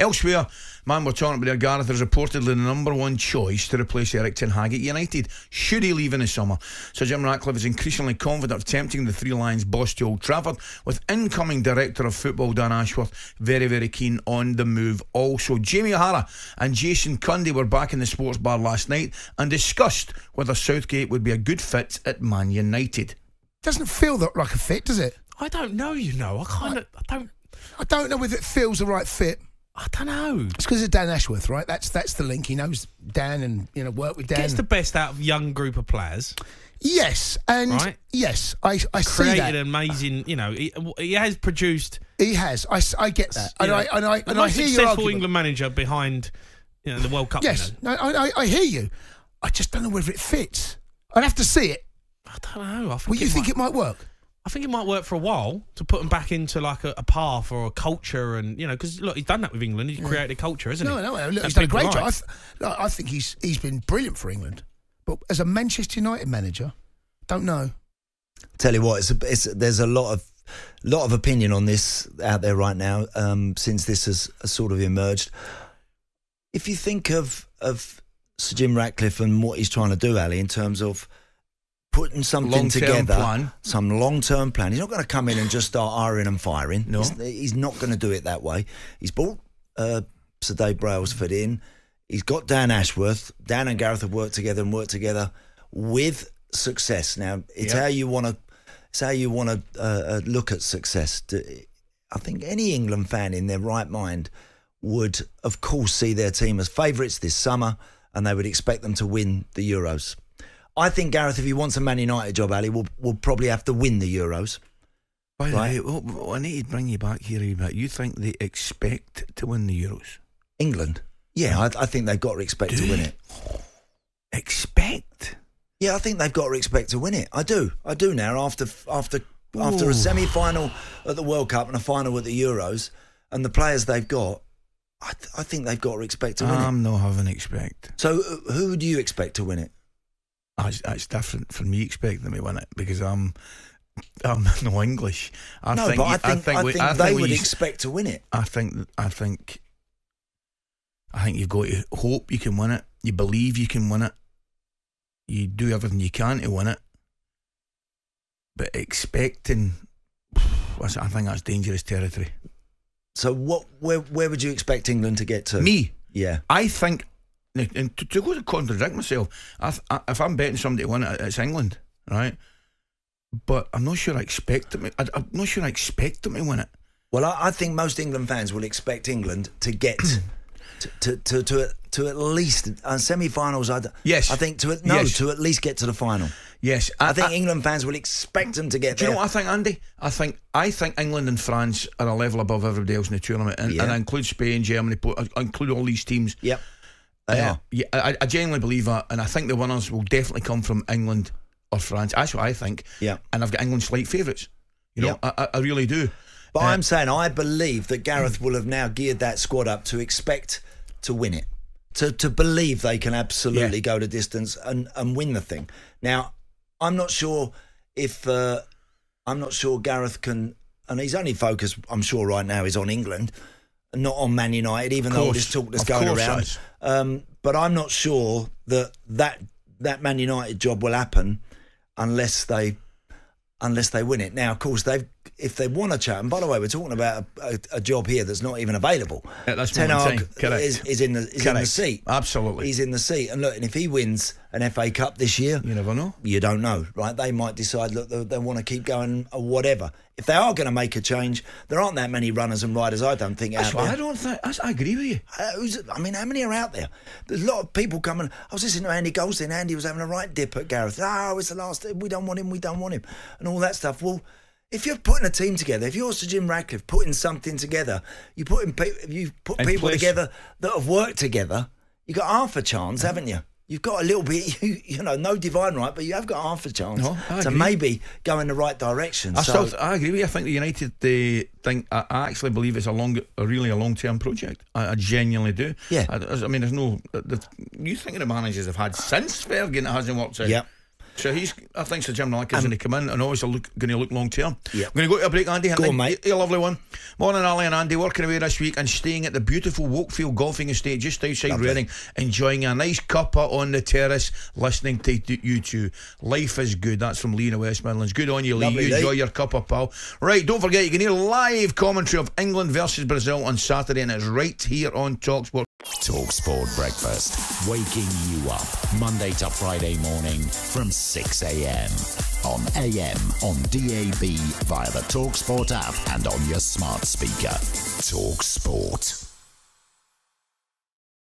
Elsewhere, man, we're talking about there, Gareth is reportedly the number one choice to replace Erik Ten Hag at United. Should he leave in the summer? So Jim Ratcliffe is increasingly confident of tempting the Three Lions boss to Old Trafford, with incoming director of football Dan Ashworth very, very keen on the move. Also, Jamie O'Hara and Jason Cundy were back in the sports bar last night and discussed whether Southgate would be a good fit at Man United. Doesn't feel that like a fit, does it? I don't know. You know, I kind of, I don't, I don't know if it feels the right fit. I don't know. It's because of Dan Ashworth, right? That's that's the link. He knows Dan and you know work with Dan. Gets the best out of young group of players. yes, and Right. yes, I I see Created that. an amazing. You know, he, he has produced He has. I, I get that, and know, I and I and I most hear your argument. England manager behind, you know, the World Cup. Yes, You know. no, I, I I hear you. I just don't know whether it fits. I'd have to see it. I don't know. I think Well, you think it might work? I think it might work for a while to put them back into like a, a path or a culture, and you know, because look, he's done that with England. He's created a culture, hasn't No, he? no, no. Look, he's done a great job. I, th- look, I think he's he's been brilliant for England. But as a Manchester United manager, don't know. Tell you what, it's, a, it's there's a lot of lot of opinion on this out there right now um, since this has, has sort of emerged. If you think of of Sir Jim Ratcliffe and what he's trying to do, Ally, in terms of putting something Long-term together, plan. some long term plan. He's not going to come in and just start hiring and firing. No. he's, he's not going to do it that way. He's brought uh, Sir Dave Brailsford in. He's got Dan Ashworth. Dan and Gareth have worked together and worked together with success. Now it's Yeah. how you want to. It's how you want to uh, uh, look at success. I think any England fan in their right mind would, of course, see their team as favourites this summer, and they would expect them to win the Euros. I think Gareth, if he wants a Man United job, Ally, will will probably have to win the Euros. By the Right. way, well, I need to bring you back here a bit. You think they expect to win the Euros? England, yeah, I, I think they've got to expect to win it. Expect? Yeah, I think they've got to expect to win it. I do, I do now. After after after a semi final at the World Cup and a final at the Euros, and the players they've got, I, th- I think they've got to expect to win it. I'm not having expect. So, uh, who do you expect to win it? That's, that's different for me expecting them to win it because I'm I'm no English. I no, think but you- I think I think, we- they think we would used- expect to win it. I think I think I think you've got to hope you can win it. You believe you can win it. You do everything you can to win it. But expecting, I think that's dangerous territory. So, what? Where where would you expect England to get to? Me, yeah. I think, and to, to go to contradict myself, I, th- I, if I'm betting somebody to win it, it's England, right? But I'm not sure I expect them. I, I'm not sure I expect them to win it. Well, I, I think most England fans will expect England to get to, to, to, to, to at least uh, semi-finals. I, Yes. I think to no Yes. to at least get to the final. Yes, I, think England fans will expect them to get Do you know what I think, Andy? I think I think England and France are a level above everybody else in the tournament, and, Yeah. and I include Spain, Germany, I include all these teams. Yep, Uh. Yeah, I, I genuinely believe that, and I think the winners will definitely come from England or France. That's what I think. Yeah. and I've got England slight favourites. You know, Yeah. I, I, really do. But Uh, I'm saying I believe that Gareth will have now geared that squad up to expect to win it, to to believe they can absolutely Yeah. go the distance and and win the thing. Now, I'm not sure if uh, I'm not sure Gareth can, and he's only focused. I'm sure right now is on England, and not on Man United. Even Of though all this talk that's going around, um, but I'm not sure that that that Man United job will happen unless they unless they win it. Now, of course, they've if they want to chat. And by the way, we're talking about a, a, a job here that's not even available. Yeah, that's Ten Hag. Correct. is, is in the is in the seat. Absolutely. He's in the seat. And look, and if he wins an FA Cup this year, You never know. you don't know, right? They might decide look they, they want to keep going or whatever. If they are going to make a change, there aren't that many runners and riders. I don't think That's out. I don't think. I agree with you. Uh, who's, I mean, how many are out there? There's a lot of people coming. I was listening to Andy Goldstein. Andy was having a right dip at Gareth. Oh, it's the last. We don't want him. We don't want him, and all that stuff. Well, if you're putting a team together, if you're Sir Jim Ratcliffe putting something together, you putting pe- you put In people together that have worked together. You got half a chance, haven't you? You've got a little bit, you, you know, no divine right, but you have got half a chance No, to agree. maybe go in the right direction. I so, still, I agree with you. I think the United they think. I, I actually believe it's a long, a really a long term project. I, I genuinely do. Yeah. I, I mean, there's no. The, you think of the managers have had since Ferguson it hasn't worked out. yeah. So he's, I think Sir Jim is going to come in and always look, going to look long term. Yeah. I'm going to go to a break, Andy. Go on, mate. A lovely one. Morning, Ally and Andy. Working away this week and staying at the beautiful Wokefield Golfing Estate just outside Lovely. Reading, enjoying a nice cuppa on the terrace, listening to you two. Life is good. That's from Lee in the West Midlands. Good on you, Lee. Lovely, you enjoy your cuppa, pal. Right, don't forget, you can hear live commentary of England versus Brazil on Saturday, and it's right here on Talksport. Talk Sport Breakfast, waking you up Monday to Friday morning from 6 a.m. on AM, on DAB, via the Talksport app, and on your smart speaker. Talk Sport.